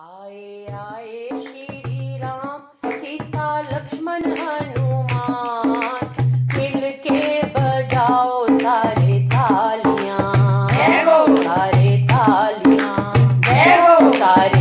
आए आए श्री राम सीता लक्ष्मण हनुमान मिल के बजाओ सारे तालियाँ। सारे तालियाँ। सारे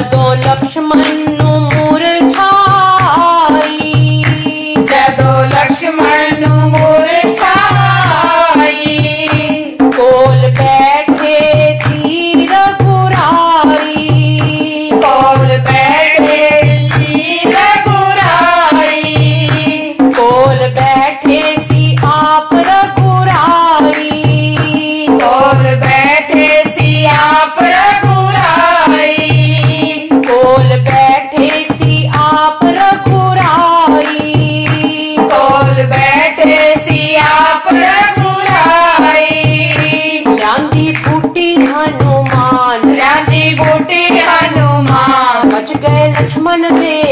दो लक्ष्मण wanna be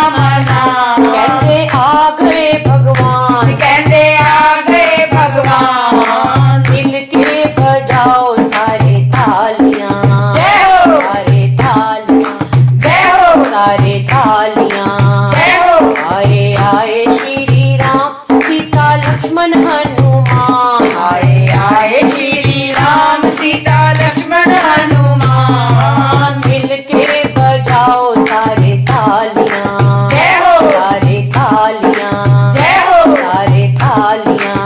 सारे थालियाँ। आए आए श्री राम सीता लक्ष्मण हनुमान। आए आए श्री राम सीता लक्ष्मण हनुमान। मिल के बजाओ सारे थालियाँ। सारे थालियाँ। सारे थालियाँ।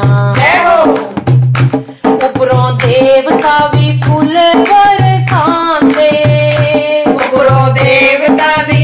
उपरों देवता भी फूल पर सांते देवता भी